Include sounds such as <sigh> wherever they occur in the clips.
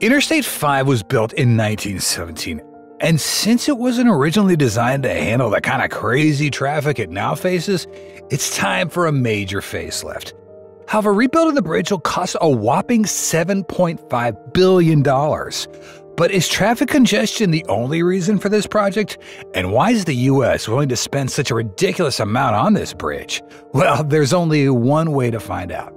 Interstate 5 was built in 1917, and since it wasn't originally designed to handle the kind of crazy traffic it now faces, it's time for a major facelift. However, rebuilding the bridge will cost a whopping $7.5 billion. But is traffic congestion the only reason for this project? And why is the US willing to spend such a ridiculous amount on this bridge? Well, there's only one way to find out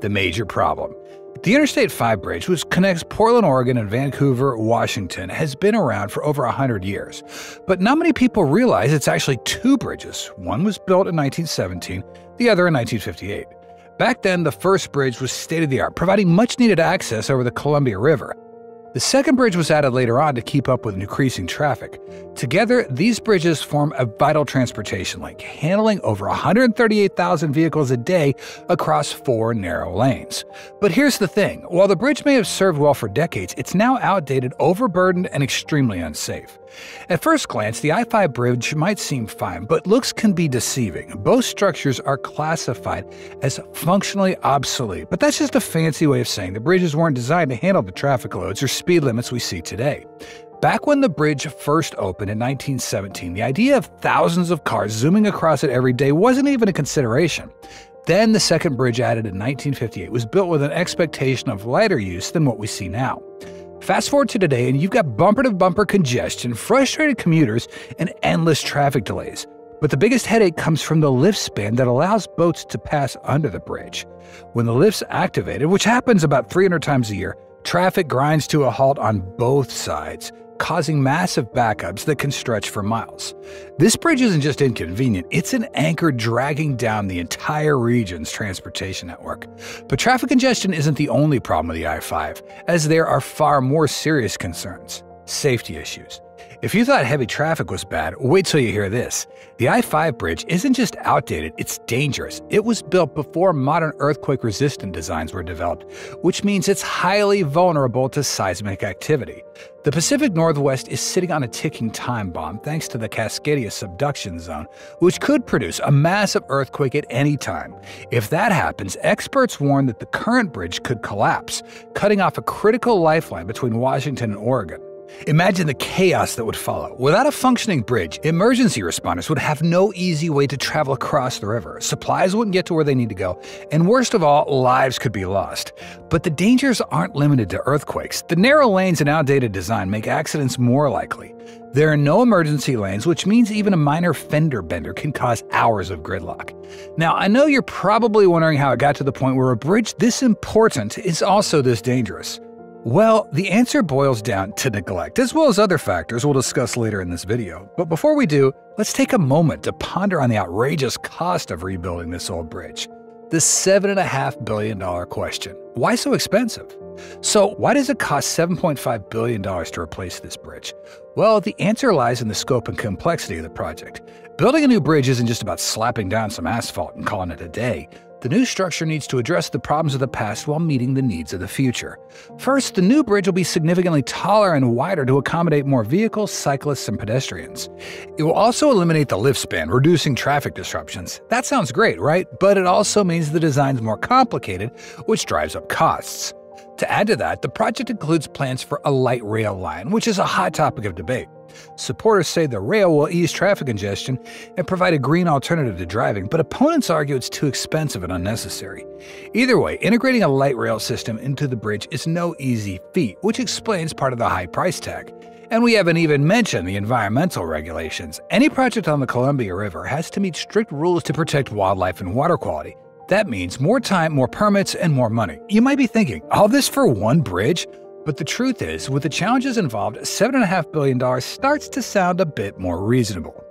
the major problem. The Interstate 5 bridge, which connects Portland, Oregon and Vancouver, Washington, has been around for over 100 years. But not many people realize it's actually two bridges. One was built in 1917, the other in 1958. Back then, the first bridge was state of the art, providing much needed access over the Columbia River. The second bridge was added later on to keep up with increasing traffic. Together, these bridges form a vital transportation link, handling over 138,000 vehicles a day across four narrow lanes. But here's the thing while the bridge may have served well for decades, it's now outdated, overburdened, and extremely unsafe. At first glance, the I 5 bridge might seem fine, but looks can be deceiving. Both structures are classified as functionally obsolete, but that's just a fancy way of saying the bridges weren't designed to handle the traffic loads or speed limits we see today. Back when the bridge first opened in 1917, the idea of thousands of cars zooming across it every day wasn't even a consideration. Then the second bridge added in 1958 was built with an expectation of lighter use than what we see now. Fast forward to today, and you've got bumper to bumper congestion, frustrated commuters, and endless traffic delays. But the biggest headache comes from the lift span that allows boats to pass under the bridge. When the lift's activated, which happens about 300 times a year, traffic grinds to a halt on both sides causing massive backups that can stretch for miles. This bridge isn't just inconvenient, it's an anchor dragging down the entire region's transportation network. But traffic congestion isn't the only problem with the I 5, as there are far more serious concerns safety issues. If you thought heavy traffic was bad, wait till you hear this. The I 5 bridge isn't just outdated, it's dangerous. It was built before modern earthquake resistant designs were developed, which means it's highly vulnerable to seismic activity. The Pacific Northwest is sitting on a ticking time bomb thanks to the Cascadia subduction zone, which could produce a massive earthquake at any time. If that happens, experts warn that the current bridge could collapse, cutting off a critical lifeline between Washington and Oregon. Imagine the chaos that would follow. Without a functioning bridge, emergency responders would have no easy way to travel across the river. Supplies wouldn't get to where they need to go, and worst of all, lives could be lost. But the dangers aren't limited to earthquakes. The narrow lanes and outdated design make accidents more likely. There are no emergency lanes, which means even a minor fender bender can cause hours of gridlock. Now, I know you're probably wondering how it got to the point where a bridge this important is also this dangerous. Well, the answer boils down to neglect, as well as other factors we'll discuss later in this video. But before we do, let's take a moment to ponder on the outrageous cost of rebuilding this old bridge. The $7.5 billion question. Why so expensive? So, why does it cost $7.5 billion to replace this bridge? Well, the answer lies in the scope and complexity of the project. Building a new bridge isn't just about slapping down some asphalt and calling it a day. The new structure needs to address the problems of the past while meeting the needs of the future. First, the new bridge will be significantly taller and wider to accommodate more vehicles, cyclists, and pedestrians. It will also eliminate the lift span, reducing traffic disruptions. That sounds great, right? But it also means the design's more complicated, which drives up costs. To add to that, the project includes plans for a light rail line, which is a hot topic of debate. Supporters say the rail will ease traffic congestion and provide a green alternative to driving, but opponents argue it's too expensive and unnecessary. Either way, integrating a light rail system into the bridge is no easy feat, which explains part of the high price tag. And we haven't even mentioned the environmental regulations. Any project on the Columbia River has to meet strict rules to protect wildlife and water quality. That means more time, more permits, and more money. You might be thinking, all this for one bridge? But the truth is, with the challenges involved, $7.5 billion starts to sound a bit more reasonable.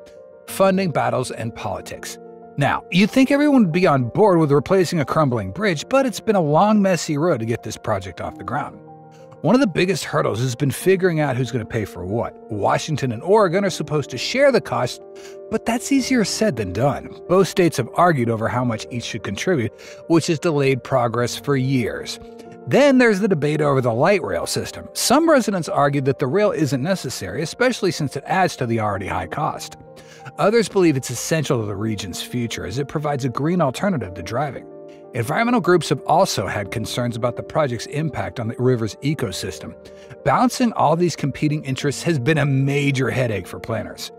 Funding battles and politics. Now, you'd think everyone would be on board with replacing a crumbling bridge, but it's been a long, messy road to get this project off the ground. One of the biggest hurdles has been figuring out who's going to pay for what. Washington and Oregon are supposed to share the cost, but that's easier said than done. Both states have argued over how much each should contribute, which has delayed progress for years. Then there's the debate over the light rail system. Some residents argue that the rail isn't necessary, especially since it adds to the already high cost. Others believe it's essential to the region's future as it provides a green alternative to driving. Environmental groups have also had concerns about the project's impact on the river's ecosystem. Balancing all these competing interests has been a major headache for planners.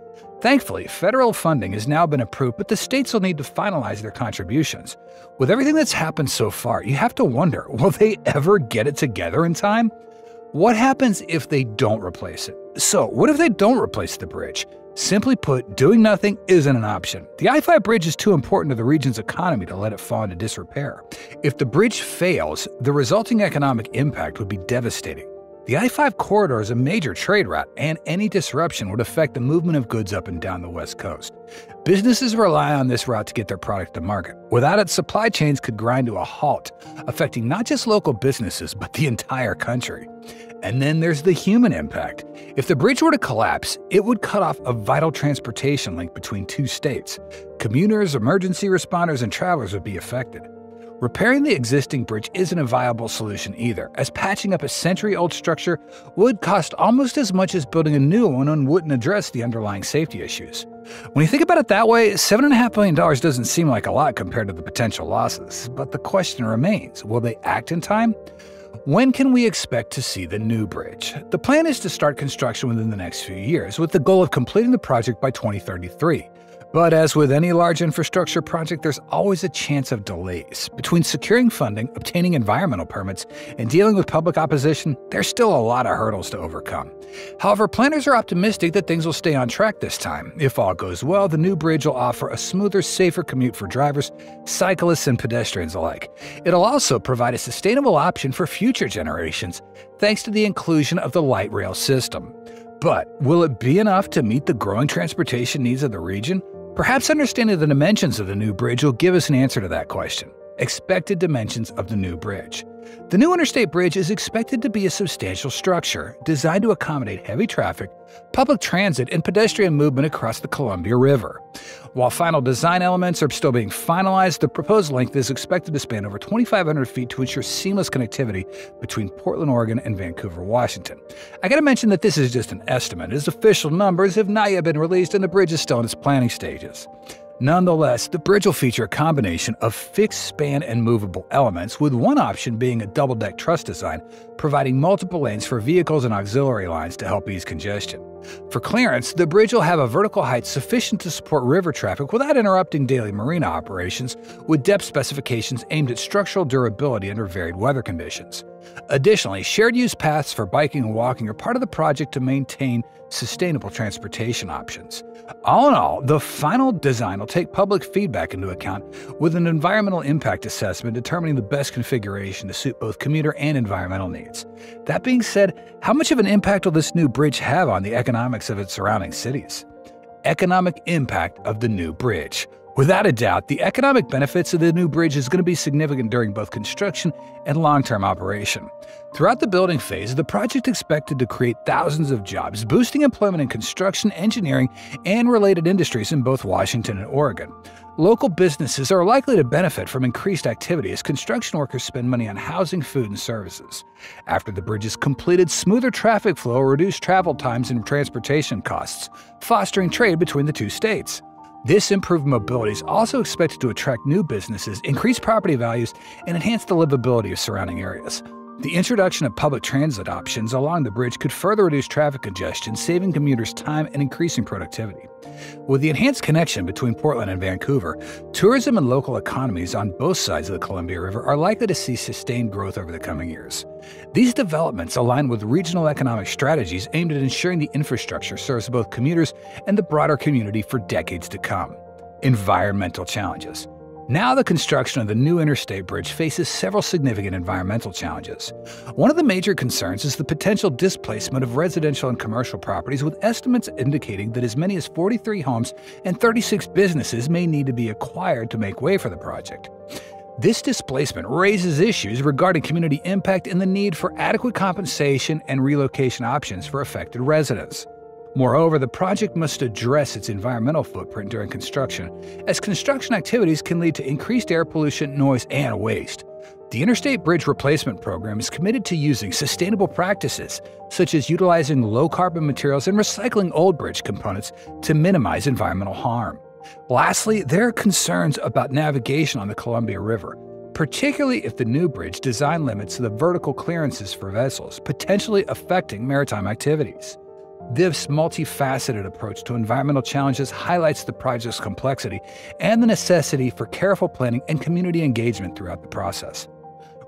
Thankfully, federal funding has now been approved, but the states will need to finalize their contributions. With everything that's happened so far, you have to wonder <laughs> will they ever get it together in time? What happens if they don't replace it? So, what if they don't replace the bridge? Simply put, doing nothing isn't an option. The I 5 bridge is too important to the region's economy to let it fall into disrepair. If the bridge fails, the resulting economic impact would be devastating. The I 5 corridor is a major trade route, and any disruption would affect the movement of goods up and down the West Coast. Businesses rely on this route to get their product to market. Without it, supply chains could grind to a halt, affecting not just local businesses, but the entire country. And then there's the human impact. If the bridge were to collapse, it would cut off a vital transportation link between two states. Commuters, emergency responders, and travelers would be affected. Repairing the existing bridge isn't a viable solution either, as patching up a century old structure would cost almost as much as building a new one and wouldn't address the underlying safety issues. When you think about it that way, $7.5 billion doesn't seem like a lot compared to the potential losses. But the question remains will they act in time? When can we expect to see the new bridge? The plan is to start construction within the next few years, with the goal of completing the project by 2033. But as with any large infrastructure project, there's always a chance of delays. Between securing funding, obtaining environmental permits, and dealing with public opposition, there's still a lot of hurdles to overcome. However, planners are optimistic that things will stay on track this time. If all goes well, the new bridge will offer a smoother, safer commute for drivers, cyclists, and pedestrians alike. It'll also provide a sustainable option for future generations, thanks to the inclusion of the light rail system. But will it be enough to meet the growing transportation needs of the region? Perhaps understanding the dimensions of the new bridge will give us an answer to that question. Expected dimensions of the new bridge. The new interstate bridge is expected to be a substantial structure designed to accommodate heavy traffic, public transit, and pedestrian movement across the Columbia River. While final design elements are still being finalized, the proposed length is expected to span over 2,500 feet to ensure seamless connectivity between Portland, Oregon, and Vancouver, Washington. I gotta mention that this is just an estimate, as official numbers have not yet been released and the bridge is still in its planning stages. Nonetheless, the bridge will feature a combination of fixed span and movable elements, with one option being a double deck truss design, providing multiple lanes for vehicles and auxiliary lines to help ease congestion. For clearance, the bridge will have a vertical height sufficient to support river traffic without interrupting daily marina operations, with depth specifications aimed at structural durability under varied weather conditions. Additionally, shared use paths for biking and walking are part of the project to maintain sustainable transportation options. All in all, the final design will take public feedback into account with an environmental impact assessment determining the best configuration to suit both commuter and environmental needs. That being said, how much of an impact will this new bridge have on the economics of its surrounding cities? Economic impact of the new bridge. Without a doubt, the economic benefits of the new bridge is going to be significant during both construction and long-term operation. Throughout the building phase, the project expected to create thousands of jobs, boosting employment in construction, engineering, and related industries in both Washington and Oregon. Local businesses are likely to benefit from increased activity as construction workers spend money on housing, food, and services. After the bridge is completed, smoother traffic flow will reduce travel times and transportation costs, fostering trade between the two states. This improved mobility is also expected to attract new businesses, increase property values, and enhance the livability of surrounding areas. The introduction of public transit options along the bridge could further reduce traffic congestion, saving commuters time and increasing productivity. With the enhanced connection between Portland and Vancouver, tourism and local economies on both sides of the Columbia River are likely to see sustained growth over the coming years. These developments align with regional economic strategies aimed at ensuring the infrastructure serves both commuters and the broader community for decades to come. Environmental challenges. Now, the construction of the new interstate bridge faces several significant environmental challenges. One of the major concerns is the potential displacement of residential and commercial properties, with estimates indicating that as many as 43 homes and 36 businesses may need to be acquired to make way for the project. This displacement raises issues regarding community impact and the need for adequate compensation and relocation options for affected residents. Moreover, the project must address its environmental footprint during construction, as construction activities can lead to increased air pollution, noise, and waste. The Interstate Bridge Replacement Program is committed to using sustainable practices, such as utilizing low carbon materials and recycling old bridge components to minimize environmental harm. Lastly, there are concerns about navigation on the Columbia River. particularly if the new bridge design limits the vertical clearances for vessels, potentially affecting maritime activities. This multifaceted approach to environmental challenges highlights the project's complexity and the necessity for careful planning and community engagement throughout the process.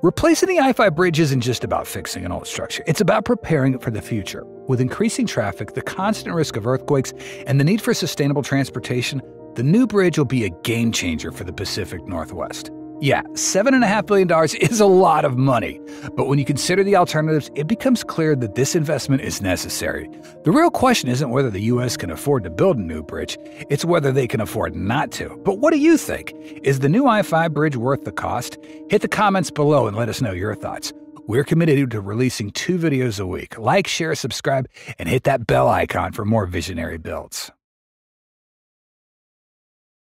Replacing the I 5 bridge isn't just about fixing an old structure, it's about preparing for the future. With increasing traffic, the constant risk of earthquakes, and the need for sustainable transportation, the new bridge will be a game changer for the Pacific Northwest. Yeah, $7.5 billion is a lot of money, but when you consider the alternatives, it becomes clear that this investment is necessary. The real question isn't whether the U.S. can afford to build a new bridge, it's whether they can afford not to. But what do you think? Is the new I 5 bridge worth the cost? Hit the comments below and let us know your thoughts. We're committed to releasing two videos a week. Like, share, subscribe, and hit that bell icon for more visionary builds.